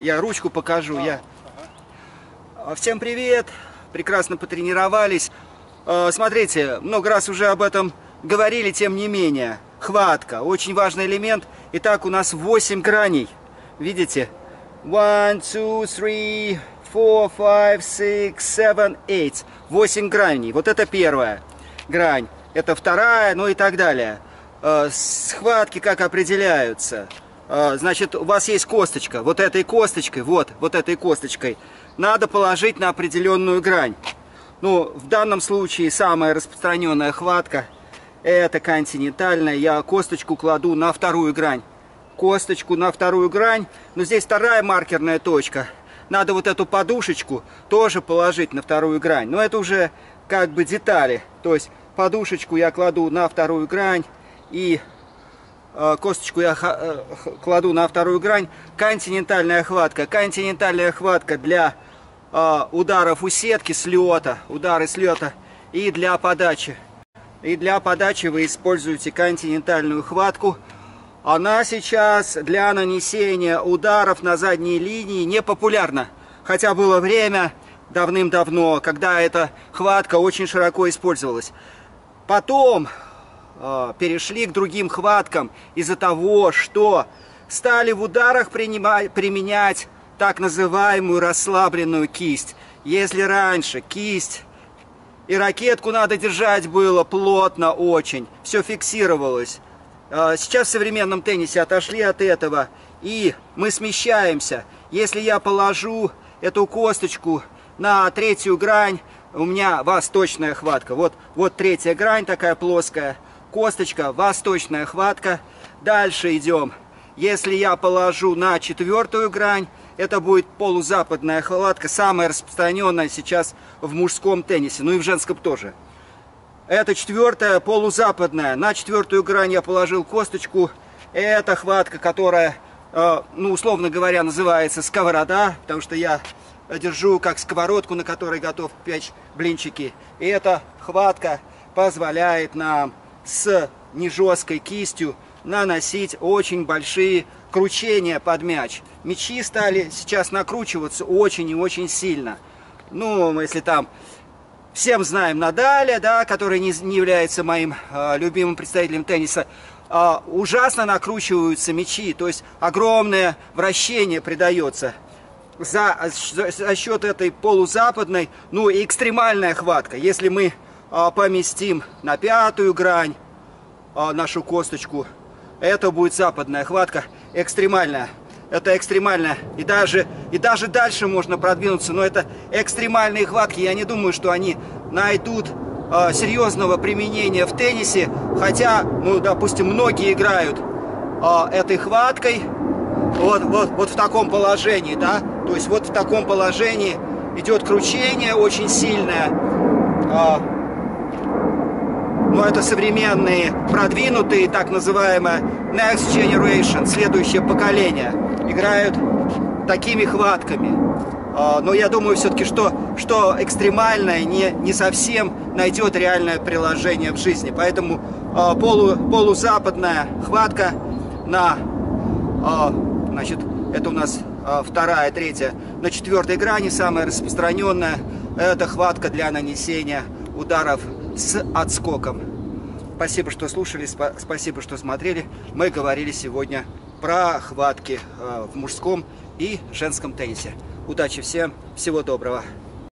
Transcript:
Я ручку покажу. Я... А, Всем привет! Прекрасно потренировались. А, Смотрите, много раз уже об этом говорили, тем не менее. Хватка. Очень важный элемент. Итак, у нас 8 граней. Видите? 1, 2, 3, 4, 5, 6, 7, 8. 8 граней. Вот это первая грань. Это вторая, ну и так далее. А, Схватки как определяются? А, Значит, у вас есть косточка. Вот этой косточкой, вот, вот этой косточкой надо положить на определенную грань. Ну, в данном случае самая распространенная хватка это континентальная. Я косточку кладу на вторую грань. Косточку на вторую грань. Но здесь вторая маркерная точка. Надо вот эту подушечку тоже положить на вторую грань. Но это уже как бы детали. То есть подушечку я кладу на вторую грань и косточку я э, кладу на вторую грань. Континентальная хватка. Континентальная хватка для э, ударов у сетки с лета, удары с лета и для подачи. И для подачи вы используете континентальную хватку. Она сейчас для нанесения ударов на задней линии не популярна. Хотя было время давным-давно, когда эта хватка очень широко использовалась. Потом э, перешли к другим хваткам из-за того, что стали в ударах принима- применять так называемую расслабленную кисть. Если раньше кисть и ракетку надо держать было плотно очень, все фиксировалось. А, Сейчас в современном теннисе отошли от этого, и мы смещаемся. Если я положу эту косточку на третью грань, у меня восточная хватка. Вот, вот третья грань такая плоская, косточка, восточная хватка. Дальше идем. Если я положу на четвертую грань, это будет полузападная хватка, самая распространенная сейчас в мужском теннисе, ну и в женском тоже. Это четвертая полузападная. На четвертую грань я положил косточку. Это хватка, которая, э, ну, условно говоря, называется сковорода, потому что я держу как сковородку, на которой готов печь блинчики. И эта хватка позволяет нам с нежесткой кистью наносить очень большие кручения под мяч. Мячи стали сейчас накручиваться очень и очень сильно. Ну, если там всем знаем Надаля, да, который не, не является моим э, любимым представителем тенниса, а, ужасно накручиваются мячи, то есть огромное вращение придается за, за, счет этой полузападной, ну экстремальная хватка. Если мы поместим на пятую грань а, нашу косточку, это будет западная хватка, экстремальная. Это экстремальная. И даже, и даже дальше можно продвинуться, но это экстремальные хватки. Я не думаю, что они найдут а, серьезного применения в теннисе. Хотя, ну, допустим, многие играют а, этой хваткой вот, вот, вот в таком положении, да, то есть вот в таком положении идет кручение очень сильное. А, но это современные, продвинутые, так называемые Next Generation, следующее поколение, играют такими хватками. А, Но я думаю все-таки, что, что экстремальное не, не совсем найдет реальное приложение в жизни. Поэтому а, полу, полузападная хватка на, а, значит, это у нас вторая, третья, на четвертой грани самая распространенная. Это хватка для нанесения ударов с отскоком. Спасибо, что слушали, спа- спасибо, что смотрели. Мы говорили сегодня про хватки э, в мужском и женском теннисе. Удачи всем, всего доброго.